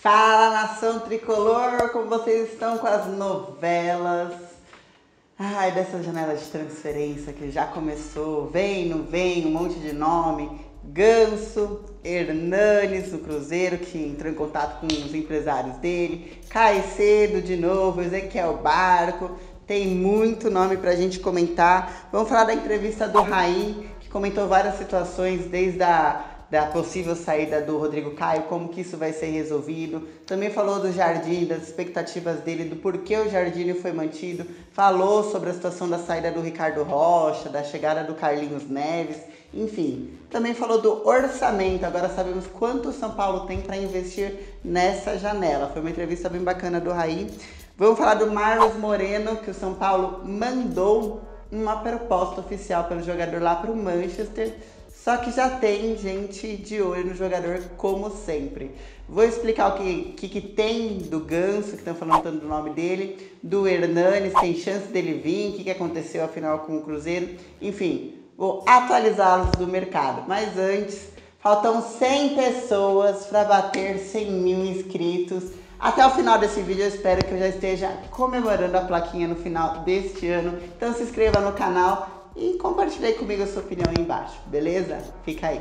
Fala nação tricolor, como vocês estão com as novelas? Ai, dessa janela de transferência que já começou, vem, não vem, um monte de nome. Ganso, Hernanes do Cruzeiro, que entrou em contato com os empresários dele, Caicedo de novo, Ezequiel Barco, tem muito nome pra gente comentar. Vamos falar da entrevista do Raí, que comentou várias situações, desde a da possível saída do Rodrigo Caio, como que isso vai ser resolvido. Também falou do Jardim, das expectativas dele, do porquê o Jardim foi mantido. Falou sobre a situação da saída do Ricardo Rocha, da chegada do Carlinhos Neves, enfim. Também falou do orçamento. Agora sabemos quanto o São Paulo tem para investir nessa janela. Foi uma entrevista bem bacana do Raí. Vamos falar do Marlos Moreno, que o São Paulo mandou uma proposta oficial pelo jogador lá para o Manchester só que já tem gente de olho no jogador, como sempre. Vou explicar o que, que, que tem do Ganso, que estão falando tanto do nome dele, do Hernanes, tem chance dele vir, o que, que aconteceu afinal com o Cruzeiro. Enfim, vou atualizá-los do mercado. Mas antes, faltam 100 pessoas para bater 100 mil inscritos. Até o final desse vídeo eu espero que eu já esteja comemorando a plaquinha no final deste ano. Então se inscreva no canal e compartilhe comigo a sua opinião aí embaixo, beleza? Fica aí.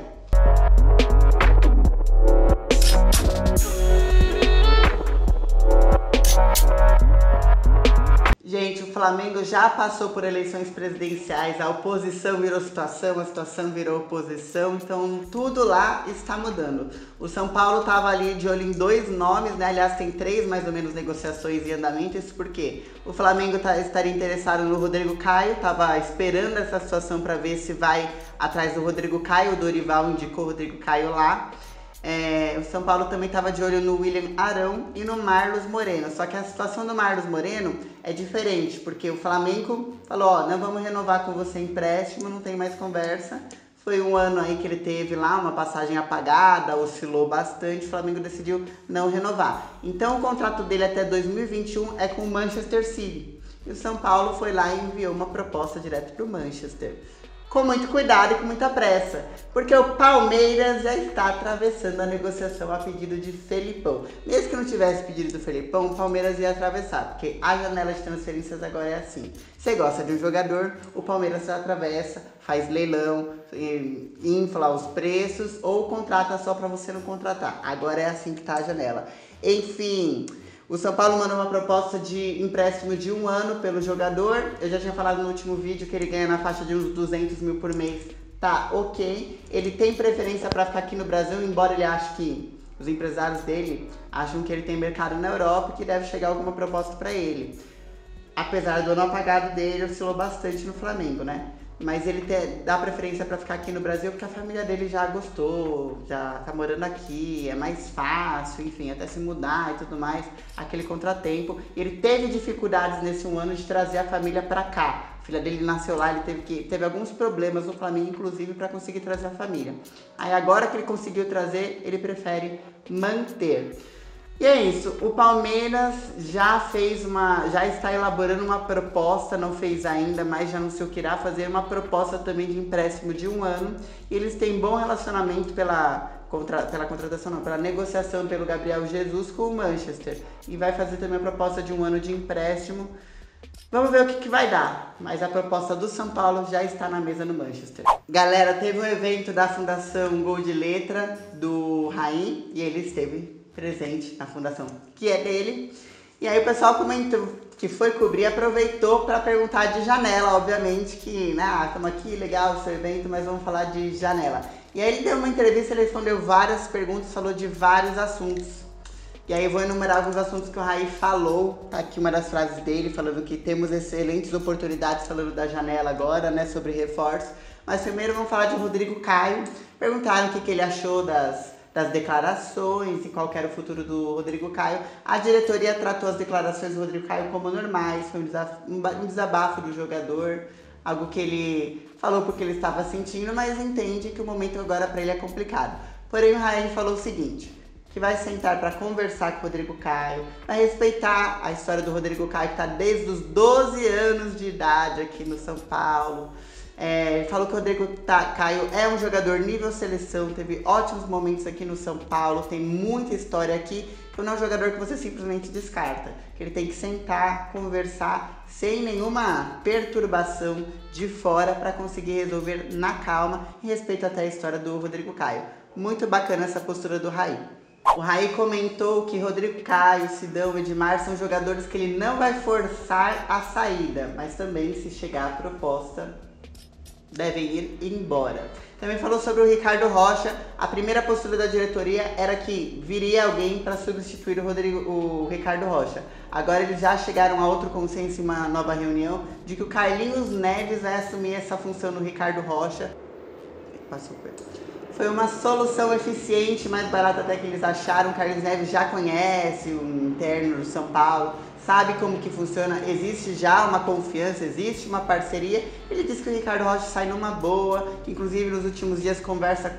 Flamengo já passou por eleições presidenciais, a oposição virou situação, a situação virou oposição, então tudo lá está mudando. O São Paulo estava ali de olho em dois nomes, né? Aliás, tem três mais ou menos negociações em andamento, isso porque o Flamengo tá, estaria interessado no Rodrigo Caio, estava esperando essa situação para ver se vai atrás do Rodrigo Caio, o Dorival indicou o Rodrigo Caio lá. É, o São Paulo também estava de olho no William Arão e no Marlos Moreno. Só que a situação do Marlos Moreno é diferente, porque o Flamengo falou, ó, não vamos renovar com você empréstimo, não tem mais conversa. Foi um ano aí que ele teve lá uma passagem apagada, oscilou bastante, o Flamengo decidiu não renovar. Então o contrato dele até 2021 é com o Manchester City. E o São Paulo foi lá e enviou uma proposta direto para o Manchester com muito cuidado e com muita pressa, porque o Palmeiras já está atravessando a negociação a pedido de Felipão. Mesmo que não tivesse pedido do Felipão, o Palmeiras ia atravessar, porque a janela de transferências agora é assim. Você gosta de um jogador, o Palmeiras atravessa, faz leilão, infla os preços ou contrata só para você não contratar. Agora é assim que está a janela. Enfim, o São Paulo mandou uma proposta de empréstimo de um ano pelo jogador. Eu já tinha falado no último vídeo que ele ganha na faixa de uns 200 mil por mês. Tá, ok. Ele tem preferência para ficar aqui no Brasil, embora ele ache que os empresários dele acham que ele tem mercado na Europa e que deve chegar alguma proposta para ele. Apesar do ano apagado dele, oscilou bastante no Flamengo, né? Mas ele te, dá preferência para ficar aqui no Brasil porque a família dele já gostou, já tá morando aqui, é mais fácil, enfim, até se mudar e tudo mais, aquele contratempo. Ele teve dificuldades nesse um ano de trazer a família para cá. A filha dele nasceu lá, ele teve que teve alguns problemas no Flamengo, inclusive, para conseguir trazer a família. Aí agora que ele conseguiu trazer, ele prefere manter. E é isso, o Palmeiras já fez uma, já está elaborando uma proposta, não fez ainda, mas já anunciou que irá fazer uma proposta também de empréstimo de um ano. E eles têm bom relacionamento pela, contra, pela contratação, não, pela negociação pelo Gabriel Jesus com o Manchester. E vai fazer também a proposta de um ano de empréstimo. Vamos ver o que, que vai dar, mas a proposta do São Paulo já está na mesa no Manchester. Galera, teve um evento da Fundação Gol de Letra do Raí e ele esteve presente na fundação, que é dele. E aí o pessoal comentou que foi cobrir, aproveitou para perguntar de janela, obviamente, que, né, ah, estamos aqui, legal o seu evento, mas vamos falar de janela. E aí ele deu uma entrevista, ele respondeu várias perguntas, falou de vários assuntos. E aí eu vou enumerar alguns assuntos que o Raí falou, tá aqui uma das frases dele, falando que temos excelentes oportunidades, falando da janela agora, né, sobre reforço. Mas primeiro vamos falar de Rodrigo Caio. Perguntaram o que, que ele achou das das declarações e qual era o futuro do Rodrigo Caio. A diretoria tratou as declarações do Rodrigo Caio como normais, foi um desabafo do jogador, algo que ele falou porque ele estava sentindo, mas entende que o momento agora para ele é complicado. Porém, o Raí falou o seguinte: que vai sentar para conversar com o Rodrigo Caio, vai respeitar a história do Rodrigo Caio, que está desde os 12 anos de idade aqui no São Paulo. É, falou que o Rodrigo Caio é um jogador nível seleção, teve ótimos momentos aqui no São Paulo, tem muita história aqui. Não é um jogador que você simplesmente descarta, que ele tem que sentar, conversar sem nenhuma perturbação de fora para conseguir resolver na calma e respeito até a história do Rodrigo Caio. Muito bacana essa postura do Raí. O Raí comentou que Rodrigo Caio, Sidão Edmar são jogadores que ele não vai forçar a saída, mas também se chegar a proposta devem ir embora. Também falou sobre o Ricardo Rocha. A primeira postura da diretoria era que viria alguém para substituir o, Rodrigo, o Ricardo Rocha. Agora eles já chegaram a outro consenso em uma nova reunião de que o Carlinhos Neves vai assumir essa função no Ricardo Rocha. Passou Foi uma solução eficiente, mais barata até que eles acharam. O Carlinhos Neves já conhece o interno do São Paulo sabe como que funciona, existe já uma confiança, existe uma parceria. Ele disse que o Ricardo Rocha sai numa boa, que inclusive nos últimos dias conversa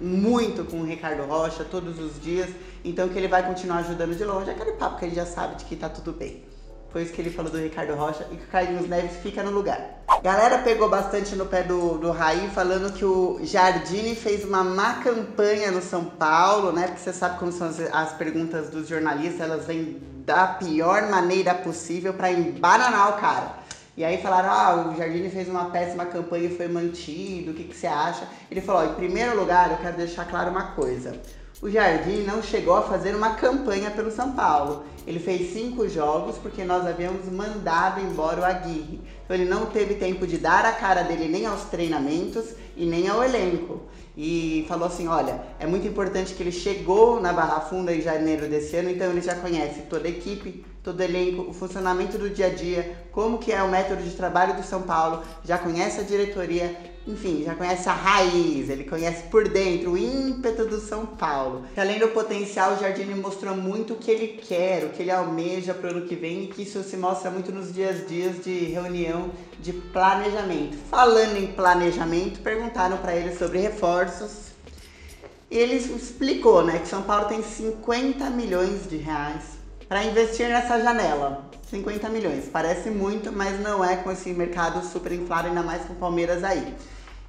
muito com o Ricardo Rocha todos os dias, então que ele vai continuar ajudando de longe. Aquele papo que ele já sabe de que tá tudo bem. Foi isso que ele falou do Ricardo Rocha e que o Carlinhos Neves fica no lugar. Galera pegou bastante no pé do, do Raí, falando que o Jardine fez uma má campanha no São Paulo, né? Porque você sabe como são as, as perguntas dos jornalistas, elas vêm da pior maneira possível para embananar o cara. E aí falaram, ah, o Jardine fez uma péssima campanha e foi mantido, o que, que você acha? Ele falou, em primeiro lugar, eu quero deixar claro uma coisa. O Jardim não chegou a fazer uma campanha pelo São Paulo. Ele fez cinco jogos porque nós havíamos mandado embora o Aguirre. Então ele não teve tempo de dar a cara dele nem aos treinamentos e nem ao elenco e falou assim: olha, é muito importante que ele chegou na Barra Funda em janeiro desse ano, então ele já conhece toda a equipe, todo o elenco, o funcionamento do dia a dia, como que é o método de trabalho do São Paulo, já conhece a diretoria, enfim, já conhece a raiz, ele conhece por dentro o ímpeto do São Paulo. além do potencial, o Jardine mostrou muito o que ele quer, o que ele almeja para o ano que vem e que isso se mostra muito nos dias dias de reunião de planejamento. Falando em planejamento, perguntaram para ele sobre reforços. E ele explicou, né, que São Paulo tem 50 milhões de reais para investir nessa janela. 50 milhões. Parece muito, mas não é com esse mercado super inflado, ainda mais com o Palmeiras aí.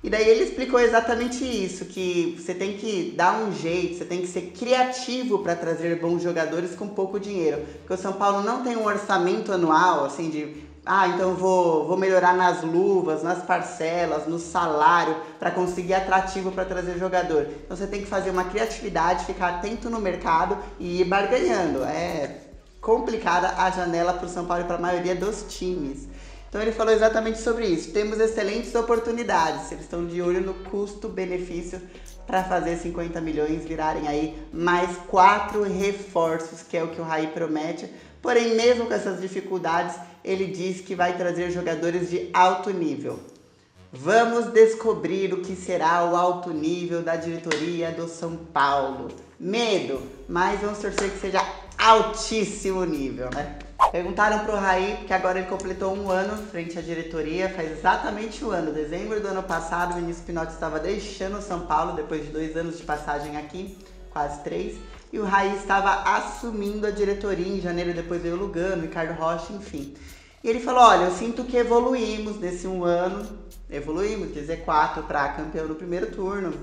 E daí ele explicou exatamente isso, que você tem que dar um jeito, você tem que ser criativo para trazer bons jogadores com pouco dinheiro. Porque o São Paulo não tem um orçamento anual, assim, de ah, então vou, vou melhorar nas luvas, nas parcelas, no salário, para conseguir atrativo para trazer jogador. Então você tem que fazer uma criatividade, ficar atento no mercado e ir barganhando. É complicada a janela para o São Paulo e para a maioria dos times. Então ele falou exatamente sobre isso. Temos excelentes oportunidades. Eles estão de olho no custo-benefício para fazer 50 milhões virarem aí mais quatro reforços, que é o que o Raí promete. Porém, mesmo com essas dificuldades, ele diz que vai trazer jogadores de alto nível. Vamos descobrir o que será o alto nível da diretoria do São Paulo. Medo, mas vamos torcer que seja altíssimo nível, né? Perguntaram pro Raí, que agora ele completou um ano frente à diretoria, faz exatamente um ano, dezembro do ano passado, o Vinícius Pinotti estava deixando São Paulo depois de dois anos de passagem aqui, quase três, e o Raí estava assumindo a diretoria em janeiro, depois veio o Lugano, Ricardo Rocha, enfim. E ele falou, olha, eu sinto que evoluímos nesse um ano, evoluímos de Z4 para campeão no primeiro turno,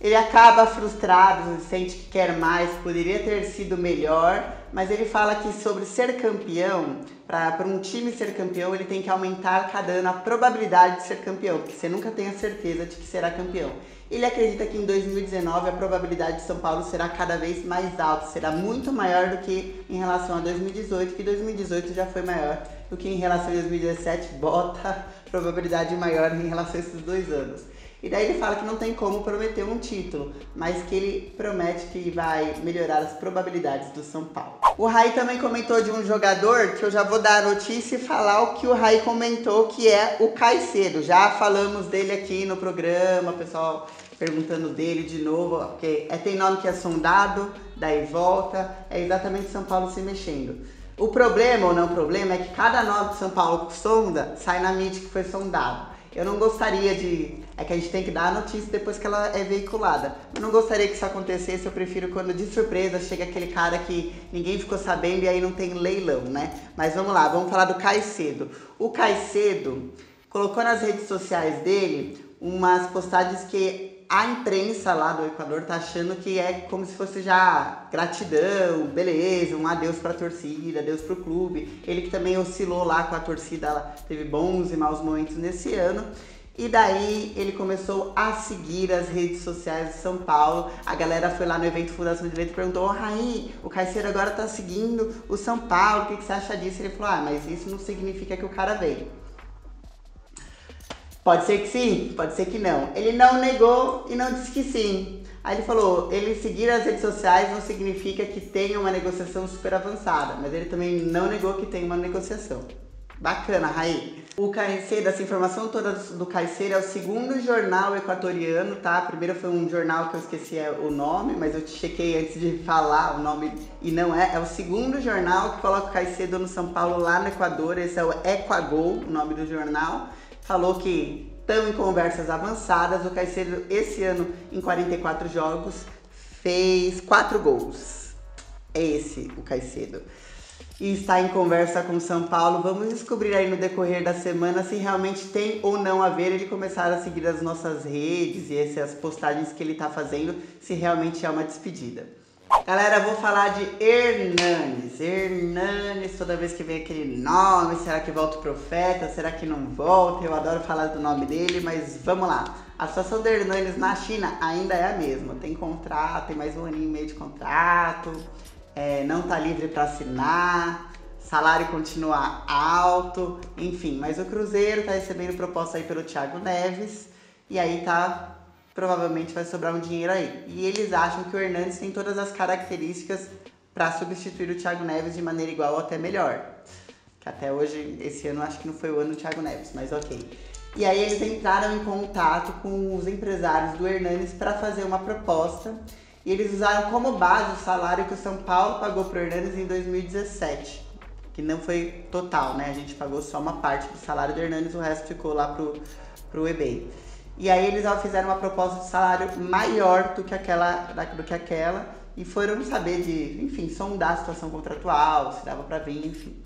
ele acaba frustrado, sente que quer mais, poderia ter sido melhor, mas ele fala que sobre ser campeão, para um time ser campeão, ele tem que aumentar cada ano a probabilidade de ser campeão, porque você nunca tem a certeza de que será campeão. Ele acredita que em 2019 a probabilidade de São Paulo será cada vez mais alta, será muito maior do que em relação a 2018, que 2018 já foi maior do que em relação a 2017, bota probabilidade maior em relação a esses dois anos. E daí ele fala que não tem como prometer um título, mas que ele promete que vai melhorar as probabilidades do São Paulo. O Rai também comentou de um jogador que eu já vou dar a notícia e falar o que o Rai comentou, que é o Caicedo. Já falamos dele aqui no programa, pessoal perguntando dele de novo, porque é, tem nome que é sondado, daí volta, é exatamente São Paulo se mexendo. O problema ou não problema é que cada nome que São Paulo sonda sai na mídia que foi sondado. Eu não gostaria de. É que a gente tem que dar a notícia depois que ela é veiculada. Eu não gostaria que isso acontecesse, eu prefiro quando de surpresa chega aquele cara que ninguém ficou sabendo e aí não tem leilão, né? Mas vamos lá, vamos falar do Caicedo. O Caicedo colocou nas redes sociais dele umas postagens que a imprensa lá do Equador tá achando que é como se fosse já gratidão, beleza, um adeus para a torcida, adeus para o clube. Ele que também oscilou lá com a torcida, teve bons e maus momentos nesse ano. E daí ele começou a seguir as redes sociais de São Paulo. A galera foi lá no evento Fundação Direito e perguntou: Ô oh, Raí, o Caiceiro agora tá seguindo o São Paulo, o que, que você acha disso? Ele falou: Ah, mas isso não significa que o cara veio. Pode ser que sim, pode ser que não. Ele não negou e não disse que sim. Aí ele falou, ele seguir as redes sociais não significa que tenha uma negociação super avançada, mas ele também não negou que tem uma negociação. Bacana, Raí. O Caicedo, essa informação toda do Caicedo é o segundo jornal equatoriano, tá? Primeiro foi um jornal que eu esqueci é, o nome, mas eu te chequei antes de falar o nome e não é. É o segundo jornal que coloca o Caicedo no São Paulo, lá no Equador. Esse é o Equagol, o nome do jornal falou que estão em conversas avançadas. O Caicedo, esse ano, em 44 jogos, fez 4 gols. É esse o Caicedo. E está em conversa com São Paulo. Vamos descobrir aí no decorrer da semana se realmente tem ou não a ver ele começar a seguir as nossas redes e essas postagens que ele está fazendo, se realmente é uma despedida. Galera, vou falar de Hernanes. Hernanes, toda vez que vem aquele nome, será que volta o profeta? Será que não volta? Eu adoro falar do nome dele, mas vamos lá. A situação do Hernanes na China ainda é a mesma. Tem contrato, tem mais um aninho e meio de contrato, é, não tá livre para assinar, salário continua alto, enfim. Mas o Cruzeiro tá recebendo proposta aí pelo Thiago Neves e aí tá provavelmente vai sobrar um dinheiro aí. E eles acham que o Hernandes tem todas as características para substituir o Thiago Neves de maneira igual ou até melhor. Que até hoje, esse ano, acho que não foi o ano do Thiago Neves, mas ok. E aí eles entraram em contato com os empresários do Hernandes para fazer uma proposta. E eles usaram como base o salário que o São Paulo pagou para o Hernandes em 2017. Que não foi total, né? A gente pagou só uma parte do salário do Hernandes, o resto ficou lá pro, pro eBay. E aí eles fizeram uma proposta de salário maior do que aquela, do que aquela e foram saber de, enfim, sondar a situação contratual, se dava para vir, enfim.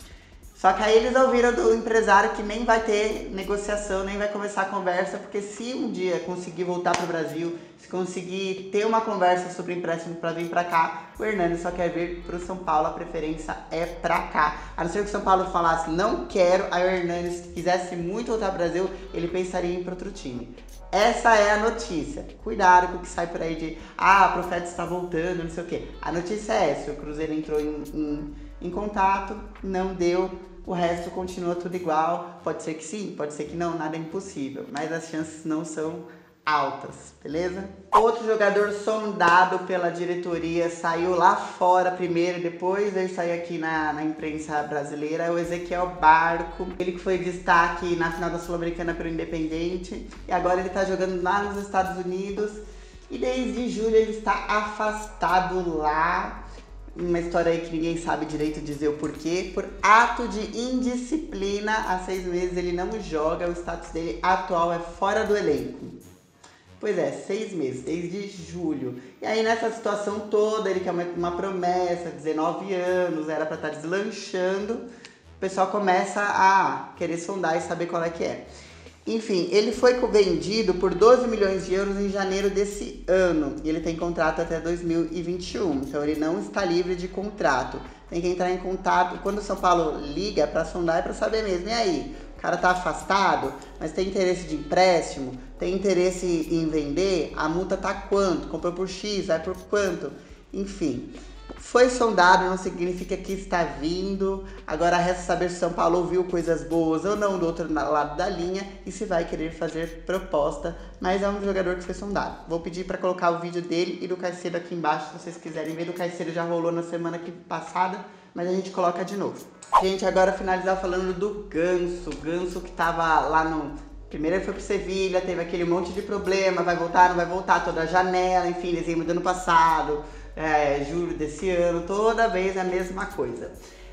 Só que aí eles ouviram do empresário que nem vai ter negociação, nem vai começar a conversa, porque se um dia conseguir voltar para o Brasil, se conseguir ter uma conversa sobre empréstimo para vir para cá, o Hernandes só quer vir para o São Paulo, a preferência é para cá. A não ser que o São Paulo falasse não quero, aí o Hernandes quisesse muito voltar para Brasil, ele pensaria em ir para outro time. Essa é a notícia. Cuidado com o que sai por aí de ah, o profeta está voltando, não sei o quê. A notícia é essa: o Cruzeiro entrou em, em, em contato, não deu, o resto continua tudo igual. Pode ser que sim, pode ser que não, nada é impossível, mas as chances não são altas, beleza? Outro jogador sondado pela diretoria saiu lá fora primeiro, depois ele saiu aqui na, na imprensa brasileira, é o Ezequiel Barco. Ele que foi destaque na final da Sul-Americana pelo Independente e agora ele tá jogando lá nos Estados Unidos e desde julho ele está afastado lá. Uma história aí que ninguém sabe direito dizer o porquê. Por ato de indisciplina, há seis meses ele não joga, o status dele atual é fora do elenco. Pois é, seis meses, desde julho. E aí nessa situação toda, ele quer uma, uma promessa, 19 anos, era para estar tá deslanchando, o pessoal começa a querer sondar e saber qual é que é. Enfim, ele foi vendido por 12 milhões de euros em janeiro desse ano. E ele tem contrato até 2021. Então ele não está livre de contrato. Tem que entrar em contato. Quando o São Paulo liga para sondar é para saber mesmo. E aí? O cara tá afastado, mas tem interesse de empréstimo, tem interesse em vender, a multa tá quanto? Comprou por X, vai por quanto? Enfim. Foi sondado, não significa que está vindo. Agora resta saber se São Paulo ouviu coisas boas ou não do outro lado da linha e se vai querer fazer proposta. Mas é um jogador que foi sondado. Vou pedir para colocar o vídeo dele e do Caicedo aqui embaixo, se vocês quiserem ver. Do Caicedo já rolou na semana passada, mas a gente coloca de novo. Gente, agora finalizar falando do Ganso. Ganso que tava lá no Primeiro ele foi pro Sevilha, teve aquele monte de problema, vai voltar, não vai voltar, toda a janela, enfim, dezembro do ano passado, é, julho desse ano, toda vez a mesma coisa.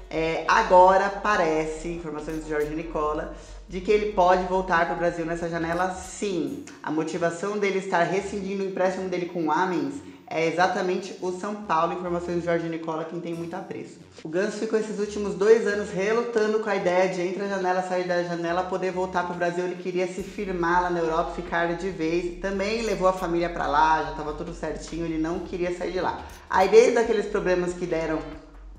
É, agora parece, informações do Jorge Nicola, de que ele pode voltar para o Brasil nessa janela sim. A motivação dele estar rescindindo o empréstimo dele com o Amens é exatamente o São Paulo, informações do Jorge Nicola, quem tem muito apreço. O Ganso ficou esses últimos dois anos relutando com a ideia de entre a janela sair da janela, poder voltar para o Brasil. Ele queria se firmar lá na Europa, ficar de vez. Também levou a família para lá, já estava tudo certinho, ele não queria sair de lá. Aí desde aqueles problemas que deram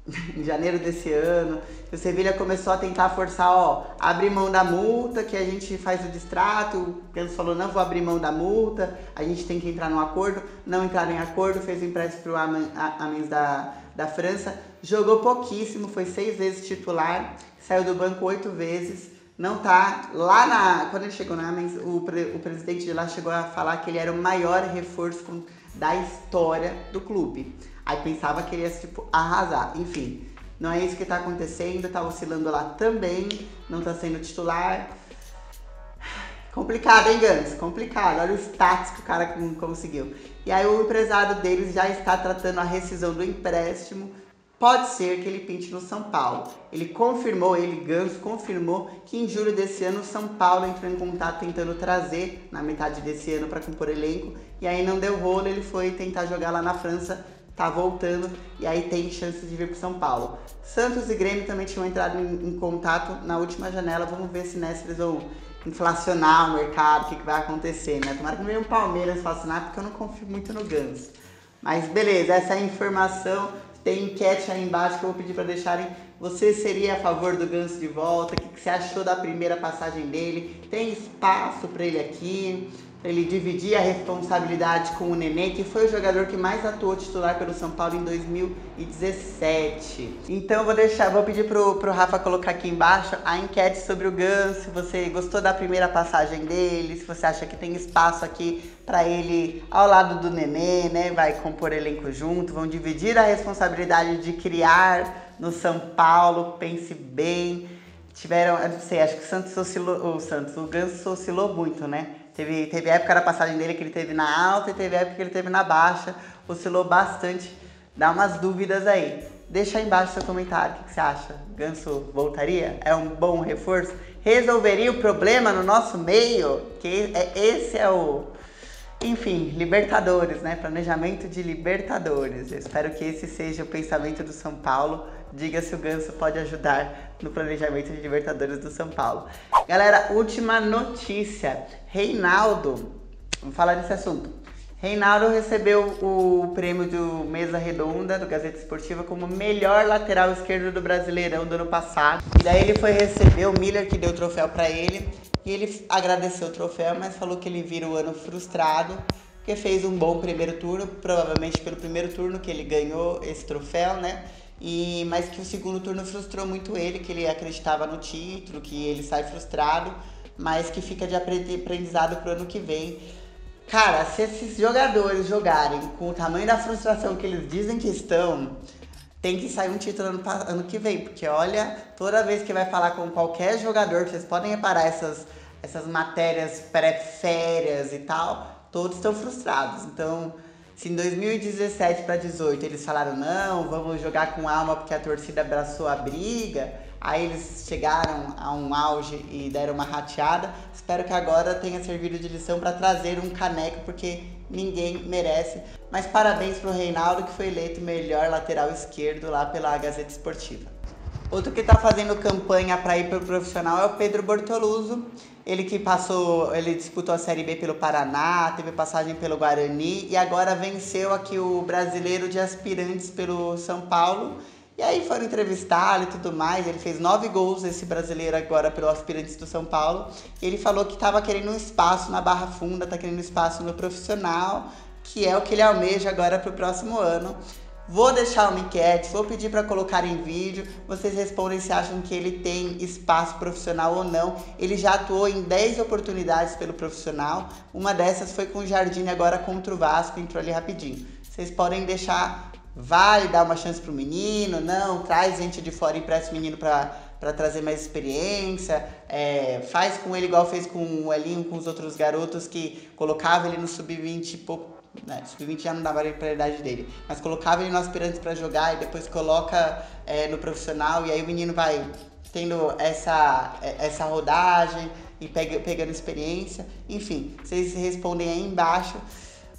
em janeiro desse ano, o Sevilha começou a tentar forçar, ó, abrir mão da multa, que a gente faz o distrato, o Pedro falou, não vou abrir mão da multa, a gente tem que entrar num acordo, não entraram em acordo, fez o empréstimo pro Amens da, da França, jogou pouquíssimo, foi seis vezes titular, saiu do banco oito vezes, não tá, lá na, quando ele chegou na Amens, o, pre, o presidente de lá chegou a falar que ele era o maior reforço da história do clube. Aí pensava que ele ia, tipo, arrasar. Enfim, não é isso que tá acontecendo, tá oscilando lá também, não tá sendo titular. Complicado, hein, Gans? Complicado. Olha o status que o cara conseguiu. E aí o empresário deles já está tratando a rescisão do empréstimo. Pode ser que ele pinte no São Paulo. Ele confirmou, ele, Ganso, confirmou que em julho desse ano o São Paulo entrou em contato tentando trazer na metade desse ano para compor elenco. E aí não deu rolo, ele foi tentar jogar lá na França tá voltando e aí tem chance de vir para São Paulo. Santos e Grêmio também tinham entrado em, em contato na última janela. Vamos ver se nessa eles vão inflacionar o mercado, o que, que vai acontecer, né? Tomara que não venha um Palmeiras inflacionar, porque eu não confio muito no Ganso. Mas beleza, essa é a informação. Tem enquete aí embaixo que eu vou pedir para deixarem. Você seria a favor do Ganso de volta? O que, que você achou da primeira passagem dele? Tem espaço para ele aqui? Ele dividir a responsabilidade com o Nenê, que foi o jogador que mais atuou titular pelo São Paulo em 2017. Então vou deixar, vou pedir pro, pro Rafa colocar aqui embaixo a enquete sobre o Ganso, se você gostou da primeira passagem dele, se você acha que tem espaço aqui para ele ao lado do Nenê, né? Vai compor elenco junto, vão dividir a responsabilidade de criar no São Paulo, pense bem. Tiveram, eu não sei, acho que o Santos oscilou, o Santos, o Ganso oscilou muito, né? Teve, teve época da passagem dele que ele teve na alta e teve época que ele teve na baixa. Oscilou bastante. Dá umas dúvidas aí. Deixa aí embaixo seu comentário. O que, que você acha? Ganso voltaria? É um bom reforço? Resolveria o problema no nosso meio? Que é, esse é o. Enfim, Libertadores, né? Planejamento de Libertadores. Eu espero que esse seja o pensamento do São Paulo diga se o Ganso pode ajudar no planejamento de Libertadores do São Paulo. Galera, última notícia. Reinaldo, vamos falar desse assunto. Reinaldo recebeu o prêmio do Mesa Redonda do Gazeta Esportiva como melhor lateral esquerdo do Brasileirão do ano passado. E daí ele foi receber o Miller que deu o troféu para ele e ele agradeceu o troféu, mas falou que ele vira o ano frustrado porque fez um bom primeiro turno, provavelmente pelo primeiro turno que ele ganhou esse troféu, né? E, mas que o segundo turno frustrou muito ele, que ele acreditava no título, que ele sai frustrado, mas que fica de aprendizado pro ano que vem. Cara, se esses jogadores jogarem com o tamanho da frustração que eles dizem que estão, tem que sair um título ano, ano que vem, porque olha, toda vez que vai falar com qualquer jogador, vocês podem reparar essas, essas matérias pré-férias e tal, todos estão frustrados. Então, se em 2017 para 18 eles falaram não, vamos jogar com alma porque a torcida abraçou a briga, aí eles chegaram a um auge e deram uma rateada. Espero que agora tenha servido de lição para trazer um caneco porque ninguém merece. Mas parabéns pro Reinaldo que foi eleito melhor lateral esquerdo lá pela Gazeta Esportiva. Outro que está fazendo campanha para ir para o profissional é o Pedro Bortoluso. Ele que passou, ele disputou a Série B pelo Paraná, teve passagem pelo Guarani e agora venceu aqui o brasileiro de aspirantes pelo São Paulo. E aí foram entrevistá-lo e tudo mais. Ele fez nove gols, esse brasileiro agora pelo aspirantes do São Paulo. E ele falou que estava querendo um espaço na Barra Funda, está querendo um espaço no profissional, que é o que ele almeja agora para o próximo ano. Vou deixar uma enquete, vou pedir para colocar em vídeo. Vocês respondem se acham que ele tem espaço profissional ou não. Ele já atuou em 10 oportunidades pelo profissional. Uma dessas foi com o Jardim agora contra o Vasco, entrou ali rapidinho. Vocês podem deixar, vale dar uma chance pro menino, não, traz gente de fora e empresta o menino para para trazer mais experiência, é, faz com ele igual fez com o Elinho, com os outros garotos que colocava ele no sub-20 pouco né, sub-20 já não dava para a idade dele, mas colocava ele no aspirante para jogar e depois coloca é, no profissional e aí o menino vai tendo essa, essa rodagem e pega, pegando experiência. Enfim, vocês respondem aí embaixo.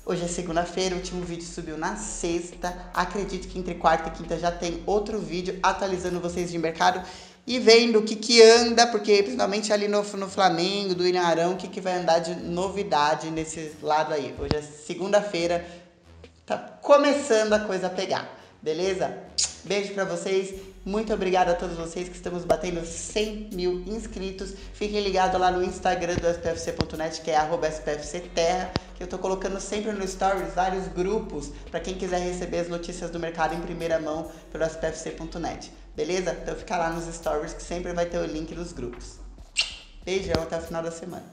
Hoje é segunda-feira, o último vídeo subiu na sexta. Acredito que entre quarta e quinta já tem outro vídeo atualizando vocês de mercado e vendo o que que anda, porque principalmente ali no, no Flamengo, do Ilharão, o que que vai andar de novidade nesse lado aí. Hoje é segunda-feira, tá começando a coisa a pegar, beleza? Beijo pra vocês muito obrigada a todos vocês que estamos batendo 100 mil inscritos. Fiquem ligados lá no Instagram do spfc.net, que é spfcterra, que eu tô colocando sempre no Stories vários grupos para quem quiser receber as notícias do mercado em primeira mão pelo spfc.net. Beleza? Então fica lá nos Stories que sempre vai ter o link dos grupos. Beijão, até o final da semana.